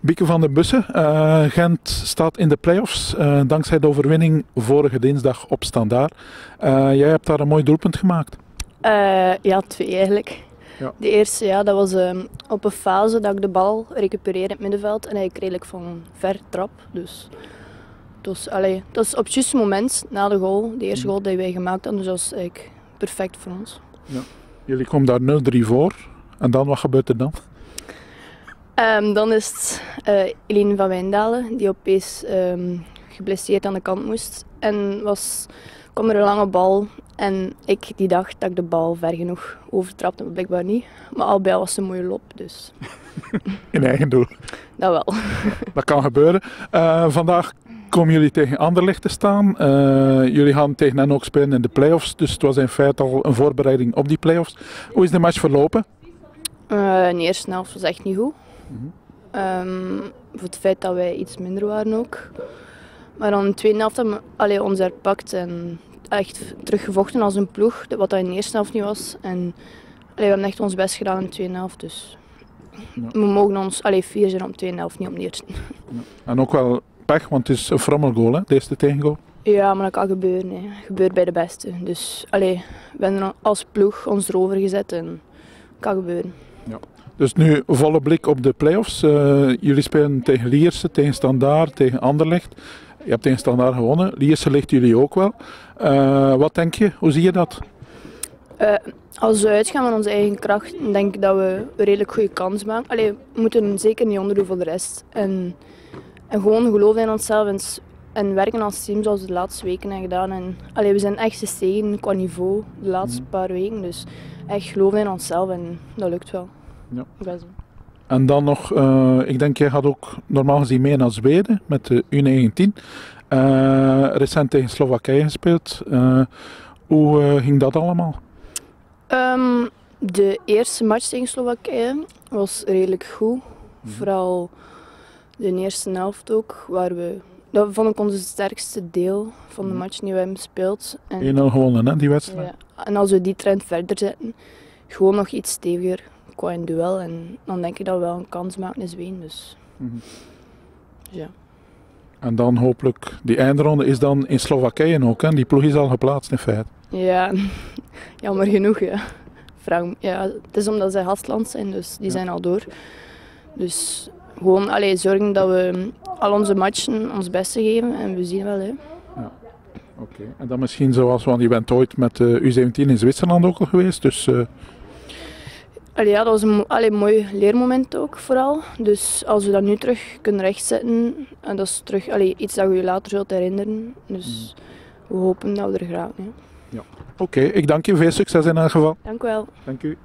Bieke van den Bussen, uh, Gent staat in de play-offs uh, dankzij de overwinning vorige dinsdag op Standaard. Uh, jij hebt daar een mooi doelpunt gemaakt. ja, twee eigenlijk. Ja. De eerste, ja, dat was ehm, op een fase dat ik de bal recupereerde in het middenveld en eigenlijk redelijk van ver trap. Dus het was, allee, het was op het juiste moment na de goal, de eerste mm. goal die wij gemaakt hadden, dus dat was eigenlijk perfect voor ons. Ja. Jullie komen daar 0-3 voor en dan, wat gebeurt er dan? Um, dan is het uh, Eline van Wijndalen die opeens um, geblesseerd aan de kant moest. En was, kwam er een lange bal en ik die dacht dat ik de bal ver genoeg overtrapte, maar blijkbaar niet. Maar al bij was een mooie lop, dus... In eigen doel? Dat wel. dat kan gebeuren. Uh, vandaag komen jullie tegen Anderlecht te staan. Uh, jullie gaan tegen hen ook spelen in de play-offs, dus het was in feite al een voorbereiding op die play-offs. Hoe is de match verlopen? Uh, in de eerste helft was echt niet goed. Um, voor het feit dat wij iets minder waren ook. Maar dan in de tweede helft hebben we ons herpakt en echt teruggevochten als een ploeg, wat dat in de eerste helft niet was. En allee, we hebben echt ons best gedaan in de tweede helft. Dus we mogen ons allee, vier zijn om de tweede helft niet te ja. En ook wel pech, want het is een frammelgoal, hè, deze tegengoal. Ja, maar dat kan gebeuren. Hè. Gebeurt bij de beste. Dus allee, we hebben als ploeg ons erover gezet en dat kan gebeuren. Ja. Dus nu volle blik op de play-offs. Uh, jullie spelen tegen Lierse, tegen Standaard, tegen Anderlecht. Je hebt tegen Standaard gewonnen. Lierse ligt jullie ook wel. Uh, wat denk je? Hoe zie je dat? Uh, als we uitgaan van onze eigen kracht, denk ik dat we een redelijk goede kans maken. Allee, we moeten zeker niet onderdoen voor de rest. En, en gewoon geloven in onszelf en, en, werken als team zoals we de laatste weken hebben gedaan. En, allee, we zijn echt gestegen qua niveau de laatste mhm. paar weken. Dus echt geloven in onszelf en dat lukt wel. Ja. En dan nog, uh, ik denk jij gaat ook normaal gezien mee naar Zweden met de U19. Uh, recent tegen Slowakije gespeeld. Uh, hoe ging dat allemaal? Um, de eerste match tegen Slowakije was redelijk goed. Mhm. Vooral de eerste helft ook, waar we dat vond ik onze sterkste deel van de mhm. match die we hebben gespeeld. 1-0 gewonnen, hè, die wedstrijd. Ja. En als we die trend verder zetten, gewoon nog iets steviger qua een duel. En dan denk ik dat we wel een kans maken in Zweden. Dus. Mm -hmm. ja. En dan hopelijk, die eindronde is dan in Slowakije ook. Hè? Die ploeg is al geplaatst in feite. Ja, jammer genoeg. Ja. Vraag, ja, het is omdat zij gastland zijn, dus die zijn al door. Dus gewoon allee, zorgen dat we al onze matchen ons beste geven en we zien wel. Hè. Ja. Oké, en dan misschien zoals, want je bent ooit met de U17 in Zwitserland ook al geweest, dus... Uh, Allee, ja, dat was een allee, mooi leermoment ook vooral. Dus als we dat nu terug kunnen rechtzetten, en dat is terug allee, iets dat je je later zult herinneren. Dus we hopen dat we er graag. Ja. ja. Oké, ik dank je. Veel succes in elk geval. Dank u wel. Dank u.